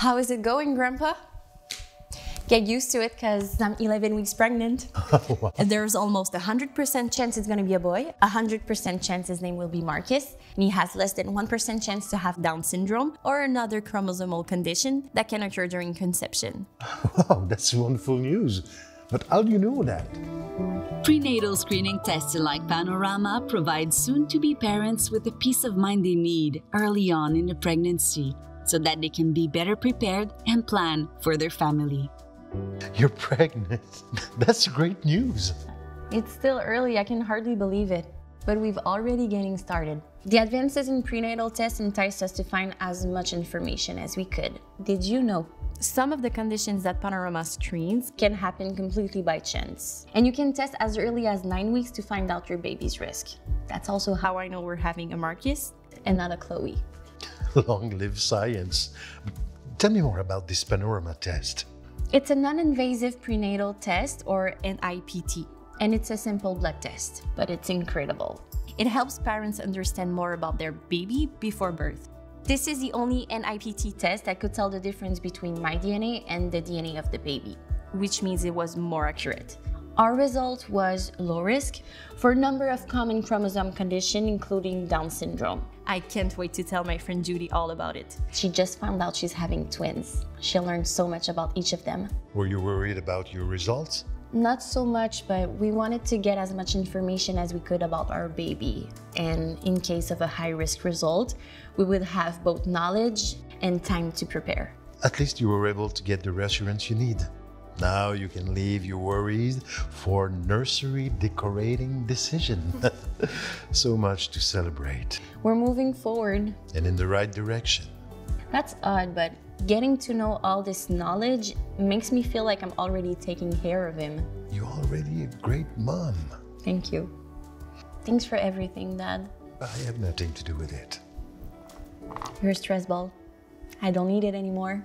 How is it going, Grandpa? Get used to it because I'm 11 weeks pregnant. Oh, and There's almost a 100% chance it's going to be a boy, a 100% chance his name will be Marcus, and he has less than 1% chance to have Down syndrome or another chromosomal condition that can occur during conception. Wow, that's wonderful news. But how do you know that? Prenatal screening tests like Panorama provide soon to be parents with the peace of mind they need early on in the pregnancy so that they can be better prepared and plan for their family. You're pregnant. That's great news. It's still early, I can hardly believe it, but we've already getting started. The advances in prenatal tests enticed us to find as much information as we could. Did you know? Some of the conditions that Panorama screens can happen completely by chance. And you can test as early as nine weeks to find out your baby's risk. That's also how I know we're having a Marcus and not a Chloe. Long live science. Tell me more about this panorama test. It's a non-invasive prenatal test or NIPT, and it's a simple blood test, but it's incredible. It helps parents understand more about their baby before birth. This is the only NIPT test that could tell the difference between my DNA and the DNA of the baby, which means it was more accurate. Our result was low risk for a number of common chromosome conditions, including Down syndrome. I can't wait to tell my friend Judy all about it. She just found out she's having twins. She learned so much about each of them. Were you worried about your results? Not so much, but we wanted to get as much information as we could about our baby. And in case of a high risk result, we would have both knowledge and time to prepare. At least you were able to get the reassurance you need. Now you can leave your worries for nursery decorating decision. so much to celebrate We're moving forward. and in the right direction. That's odd, but getting to know all this knowledge makes me feel like I'm already taking care of him. You're already a great mom. Thank you. Thanks for everything, Dad. I have nothing to do with it. You're a stress ball. I don't need it anymore.